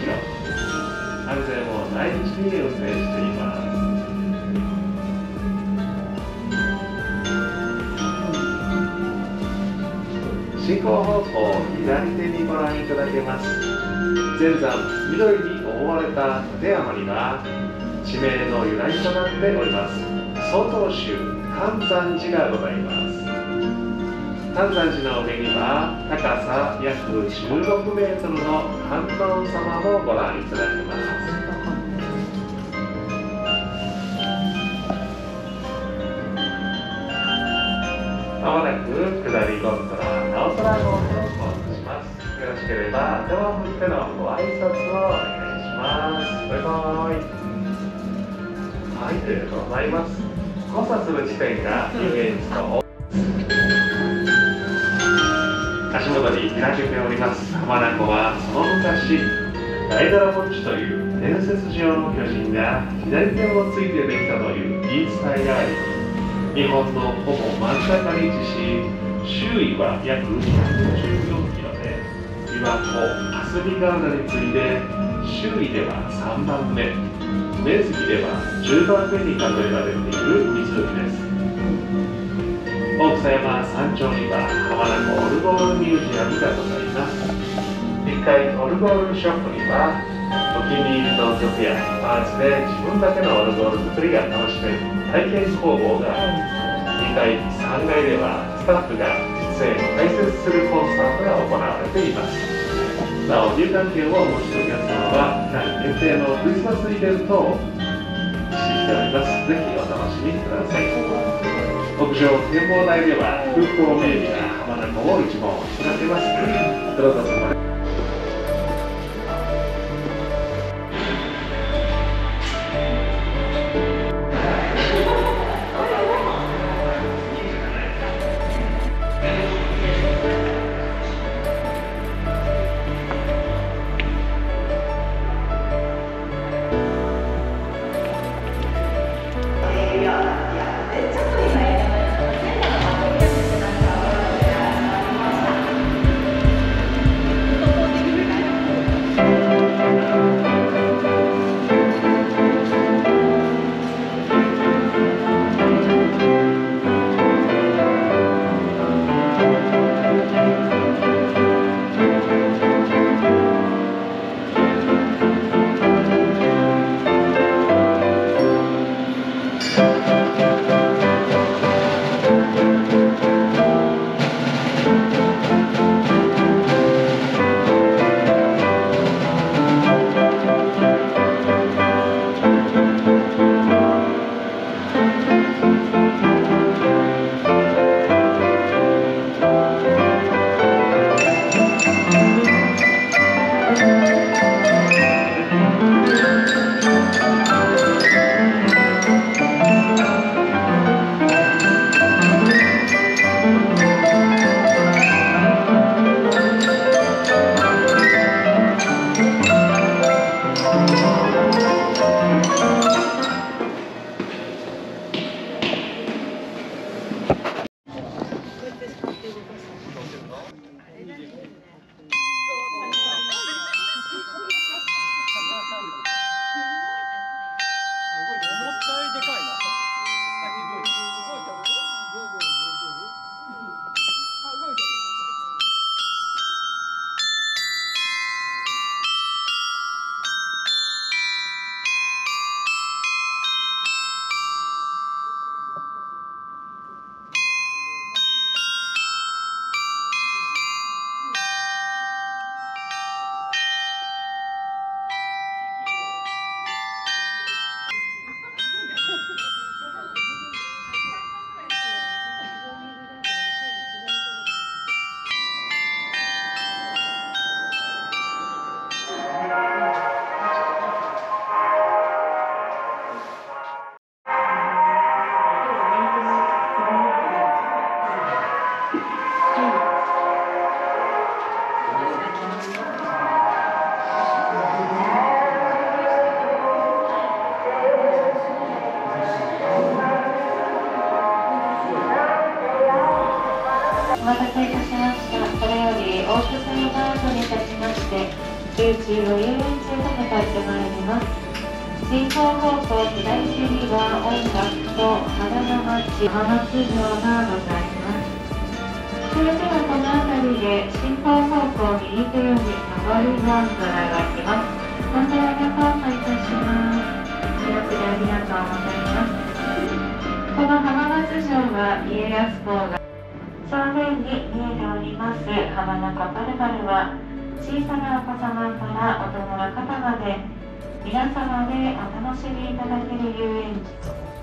キロ安全を第一に運転しています。進行方向左手にご覧いただけます。全山緑に覆われた立山には地名の由来となっております。曹洞宗関山寺がございます。関山寺の上には高さ約16メートルの観音様もご覧いただけますまもなく下りゴンドラ直虎号をスタートしますよろしければ手を振ってのご挨拶をお願いしますバイバイはいありがとう。ございます交差する地点が遊園地の足元に開けております浜名湖はその昔大ドラゴン地という伝説上の巨人が左手をついてできたという言い伝えがあり日本のほぼ真ん中に位置し周囲は約114キロで琵琶湖霞ヶ浦に次いで周囲では3番目面積では10番目に数えられている湖です。大草山山頂には浜名湖オルゴールミュージアムがございます1階オルゴールショップにはお気に入りの曲やパーツで自分だけのオルゴール作りが楽しめる体験工房が2階3階ではスタッフが実演を解説するコンサートが行われていますなお入館券をお持ちのお客様は期間限定のクリスマスイベントを実施しておりますぜひお楽しみください屋上展望台では空港名義や浜名湖を一望いただけます。どうぞ方向左手には音楽と花の街浜松城がございますそれではこの辺りで進行方向右手より上りゴンドラが来ます。ゴンドラが交差いたしますお役でありがとうございます。この浜松城は家康公が正面に見えております浜名湖パルパルは小さなお子様から大人の方まで皆様でお楽しみいただける遊園地。